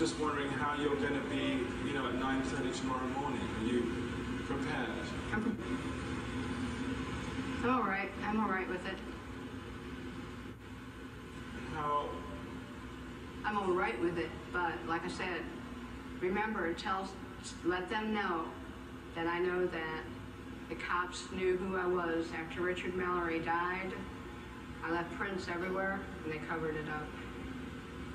just wondering how you're going to be, you know, at 9.30 tomorrow morning. Are you prepared? I'm all right. I'm all right with it. How? I'm all right with it, but like I said, remember, tell, let them know that I know that the cops knew who I was after Richard Mallory died. I left prints everywhere, and they covered it up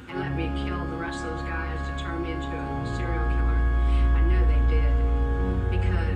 and let me kill the rest of those guys to turn me into a serial killer. I know they did because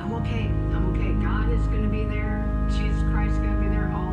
I'm okay. I'm okay. God is going to be there. Jesus Christ is going to be there. All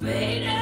Bene